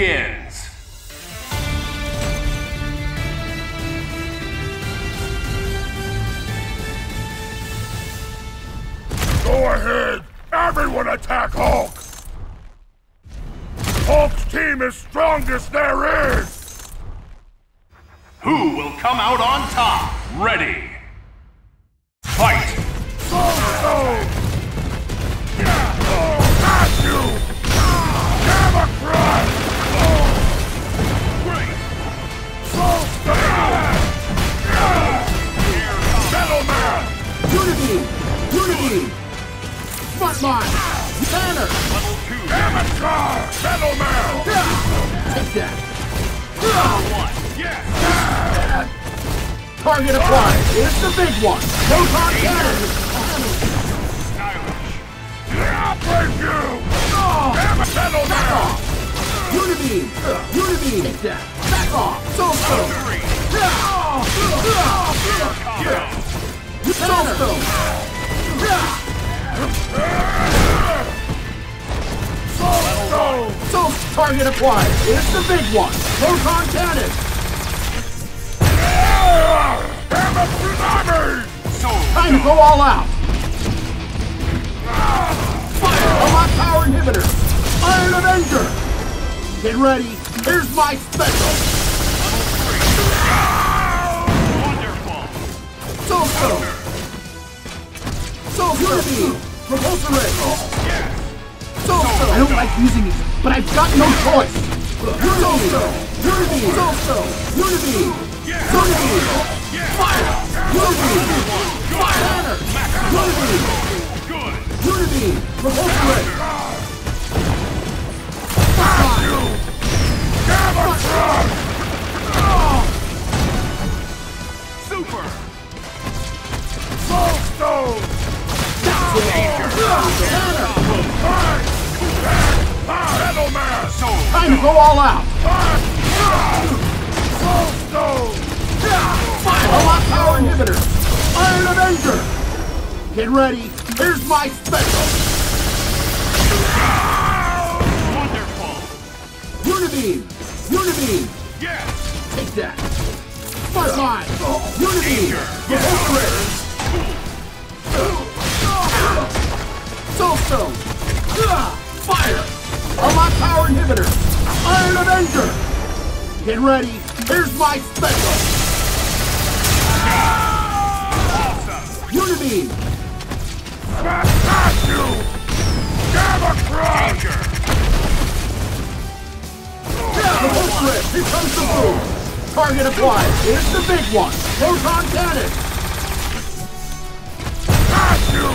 begins. Go ahead! Everyone attack Hulk! Hulk's team is strongest there is! Who will come out on top? Ready! Unity! Unity! Frontline! Banner! Level 2, Gamma Charge! Metal Man! Take that! Level 1, yes! Target applied! It's the big one! Proton cannon! Stylish! I'll break you! Oh! Back off! Unibeam! Unibeam! Take that! Back off! Soulstone! Three! Combo! Target applied! It's the big one! Proton cannon! Gamma Tsunami! Time to go all out! Fire! Unlock power inhibitor! Iron Avenger! Get ready! Here's my special! So Wonderful! Soulstone! Soulstone! Repulsor ray! Yes! Soulstone! I don't like using these, but I've got no choice! Soulstone! Unity! Soulstone! Unity! Unity! Fire! Unity! Fire! Unity! Unity! Crush! Super! Soul Stone! Metal Man! Soul Time to go all out! Soul Stone! Unlock power inhibitor! Iron Avenger! Get ready! Here's my special! Wonderful! Unibeam! Unibeam! Yes! Take that! Frontline! Unibeam! Repulsor ray! Soulstone! Fire! Unlock power inhibitor! Get ready! Here's my special! Awesome! Unibeam! Got you! Gamma! Danger! Repulsor ray! Here comes the boom! Target applied! It's the big one! Proton cannon! Got you!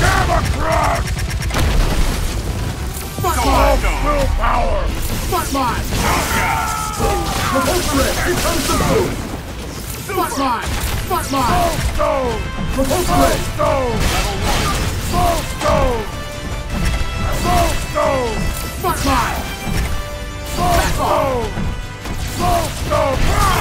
Gamma Crush! Frontline! Willpower! Frontline! Repulsor ray! Here comes the boom! Frontline! Frontline! Stone! Repulsor ray! Stone! Soul Stone! Soul Stone! Frontline! Soul Stone! Soul Stone!